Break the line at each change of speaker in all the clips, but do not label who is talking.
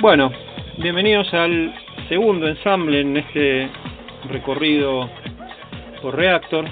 Bueno, bienvenidos al segundo ensamble en este recorrido por Reactor.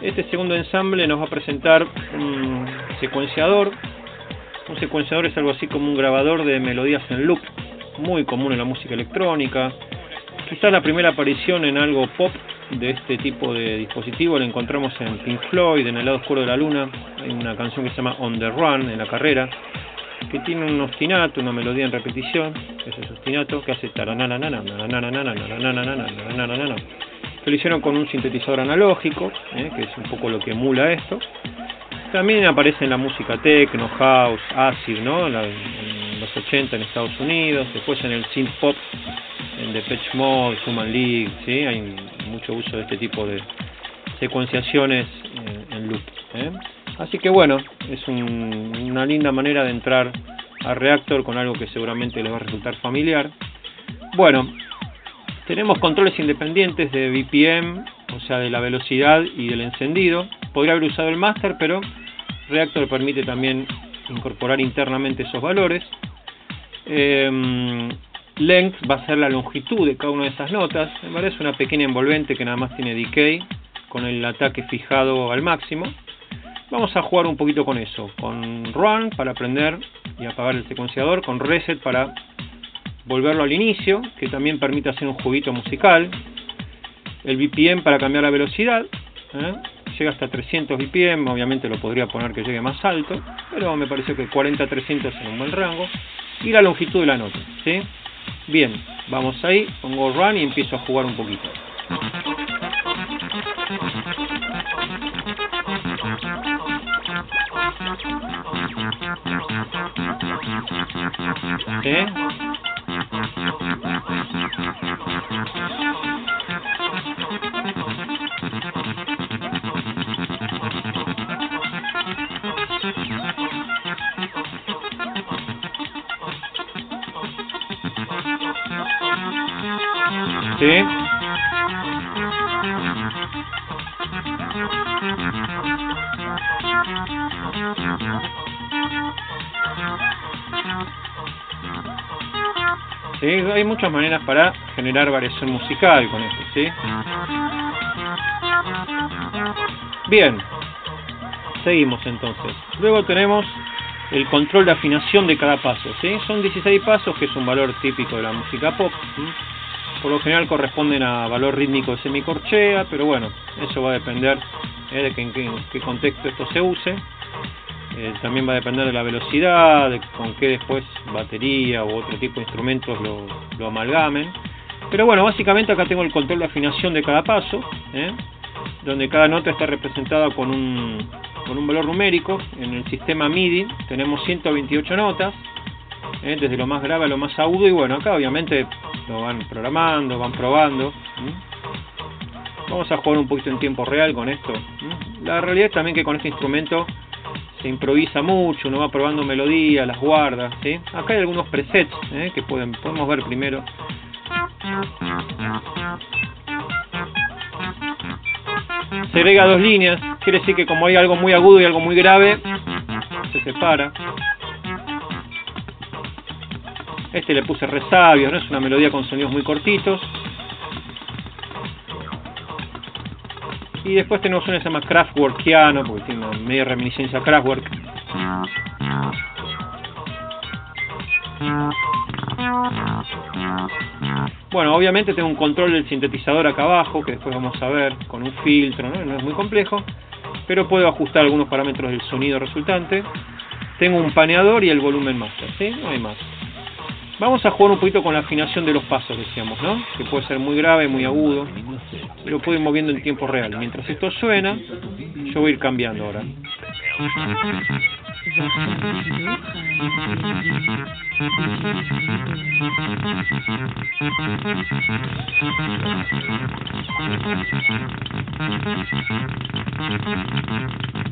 Este segundo ensamble nos va a presentar un secuenciador. Un secuenciador es algo así como un grabador de melodías en loop, muy común en la música electrónica. Quizás la primera aparición en algo pop de este tipo de dispositivo la encontramos en Pink Floyd, en El lado oscuro de la luna. Hay una canción que se llama On the Run, en la carrera, que tiene un ostinato, una melodía en repetición, ese es ostinato, que hace que lo hicieron con un sintetizador analógico, que es un poco lo que emula esto. También aparece en la música techno, house, acid, ¿no? en los 80 en Estados Unidos, después en el synth pop, en Depeche Mode, Human League, ¿sí? hay mucho uso de este tipo de secuenciaciones en loop. ¿eh? Así que bueno, es una linda manera de entrar a Reactor con algo que seguramente les va a resultar familiar. Bueno, tenemos controles independientes de BPM, o sea, de la velocidad y del encendido. Podría haber usado el master, pero Reactor permite también incorporar internamente esos valores. Em, length va a ser la longitud de cada una de esas notas. Me parece una pequeña envolvente que nada más tiene decay con el ataque fijado al máximo. Vamos a jugar un poquito con eso, con run para aprender y apagar el secuenciador, con reset para volverlo al inicio, que también permite hacer un juguito musical, el BPM para cambiar la velocidad, ¿eh? llega hasta 300 BPM, obviamente lo podría poner que llegue más alto, pero me parece que 40-300 es un buen rango, y la longitud de la nota, ¿sí? Bien, vamos ahí, pongo run y empiezo a jugar un poquito. ¿Eh? ¿Sí? ¿Sí? Hay muchas maneras para generar variación musical con esto, ¿sí? Bien, seguimos entonces. Luego tenemos el control de afinación de cada paso, ¿sí? Son 16 pasos, que es un valor típico de la música pop. Por lo general corresponden a valor rítmico de semicorchea, pero bueno, eso va a depender ¿eh? de en qué contexto esto se use. Eh, también va a depender de la velocidad, de con qué después batería u otro tipo de instrumentos lo, amalgamen. Pero bueno, básicamente acá tengo el control de afinación de cada paso, ¿eh? donde cada nota está representada con un, con un valor numérico. En el sistema MIDI tenemos 128 notas, ¿eh? desde lo más grave a lo más agudo, y bueno, acá obviamente lo van programando, van probando. Vamos a jugar un poquito en tiempo real con esto. La realidad es también que con este instrumento se improvisa mucho, uno va probando melodías, las guarda, ¿sí? Acá hay algunos presets ¿eh? que pueden, podemos ver primero. Se agrega dos líneas, quiere decir que como hay algo muy agudo y algo muy grave, se separa. Este le puse resabio, ¿no? es una melodía con sonidos muy cortitos. Y después tenemos una que se llama Kraftwerkiano, porque tiene media reminiscencia a Kraftwerk. Bueno, obviamente tengo un control del sintetizador acá abajo, que después vamos a ver con un filtro, ¿no? no es muy complejo, pero puedo ajustar algunos parámetros del sonido resultante. Tengo un paneador y el volumen master, ¿sí? No hay más. Vamos a jugar un poquito con la afinación de los pasos, decíamos, ¿no? Que puede ser muy grave, muy agudo. Lo puedo ir moviendo en tiempo real. Mientras esto suena, yo voy a ir cambiando ahora.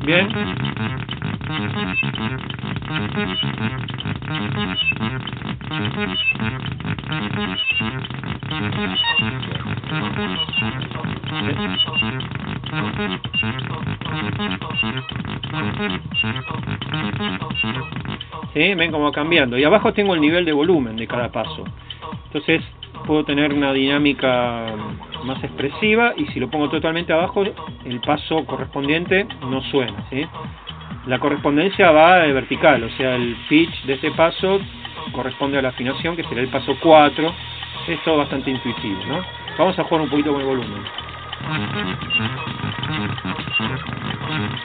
Bien. ¿Sí? Ven cómo va cambiando. Y abajo tengo el nivel de volumen de cada paso. Entonces puedo tener una dinámica más expresiva y si lo pongo totalmente abajo, el paso correspondiente no suena, ¿sí? La correspondencia va vertical, o sea, el pitch de ese paso corresponde a la afinación, que sería el paso 4. Esto es bastante intuitivo, ¿no? Vamos a jugar un poquito con el volumen.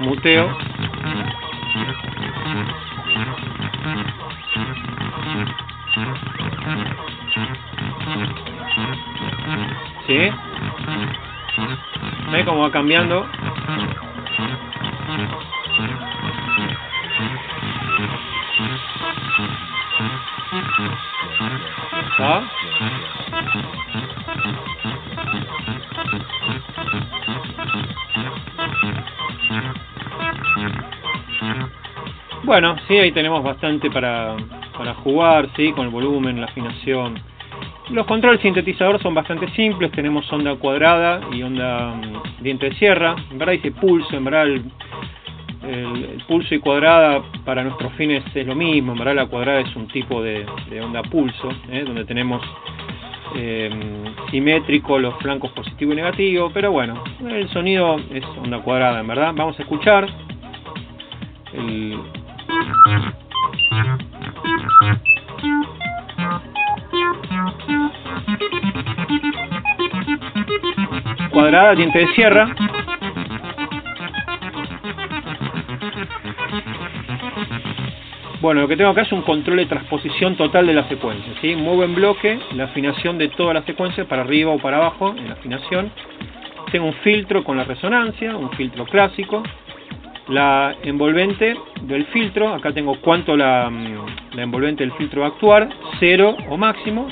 Muteo. ¿Sí? ¿Ve cómo va cambiando? Bueno, sí, ahí tenemos bastante para, para jugar, sí, con el volumen, la afinación. Los controles sintetizador son bastante simples, tenemos onda cuadrada y onda mm, diente de sierra, en verdad dice pulso, en verdad el, pulso y cuadrada para nuestros fines es lo mismo, en verdad la cuadrada es un tipo de, onda pulso, ¿eh? donde tenemos eh, simétrico los flancos positivo y negativo, pero bueno, el sonido es onda cuadrada, en verdad. Vamos a escuchar el cuadrada, diente de sierra. Bueno, lo que tengo acá es un control de transposición total de la secuencia. ¿sí? Muevo en bloque la afinación de toda la secuencia para arriba o para abajo en la afinación. Tengo un filtro con la resonancia, un filtro clásico. La envolvente del filtro, acá tengo cuánto la, la envolvente del filtro va a actuar, cero o máximo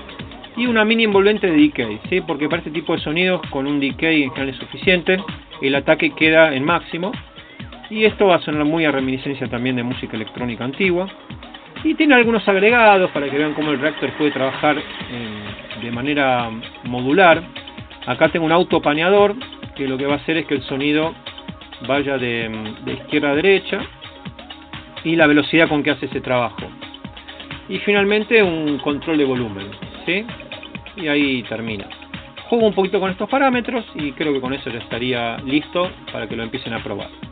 y una mini envolvente de decay, ¿sí? porque para este tipo de sonidos con un decay en general es suficiente, el ataque queda en máximo y esto va a sonar muy a reminiscencia también de música electrónica antigua y tiene algunos agregados para que vean cómo el reactor puede trabajar de manera modular. Acá tengo un autopaneador que lo que va a hacer es que el sonido vaya de, de izquierda a derecha y la velocidad con que hace ese trabajo. Y finalmente un control de volumen. ¿sí? Y ahí termina. Juego un poquito con estos parámetros y creo que con eso ya estaría listo para que lo empiecen a probar.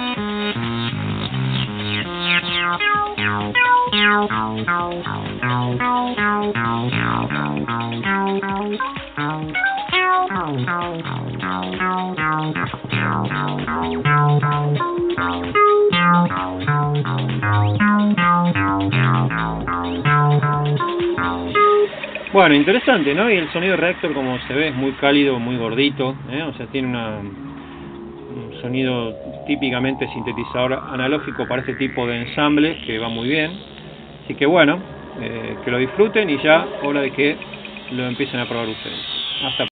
Bueno, interesante, ¿no? Y el sonido reactor, como se ve, es muy cálido, muy gordito, ¿eh? o sea, tiene un sonido típicamente sintetizador analógico para este tipo de ensamble que va muy bien. Así que bueno, eh, que lo disfruten y ya hora de que lo empiecen a probar ustedes. Hasta